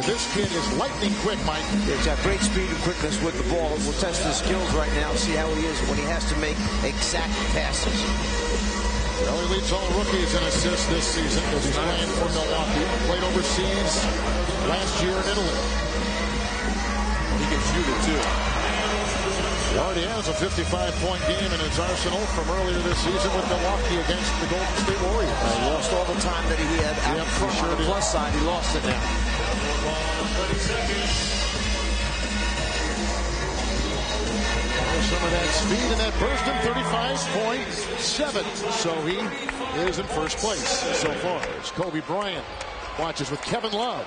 This kid is lightning quick, Mike. He's got great speed and quickness with the ball. We'll test his skills right now, see how he is when he has to make exact passes. Well, he leads all rookies in assists this season as he's playing for Milwaukee. Played overseas last year in Italy. He can shoot it, too. He already has a 55-point game in his arsenal from earlier this season with Milwaukee against the Golden State Warriors. Uh, he lost all the time that he had out Yep, front sure on the did. plus side. He lost it now. Speed and that burst in 35.7. So he is in first place so far. As Kobe Bryant watches with Kevin Love.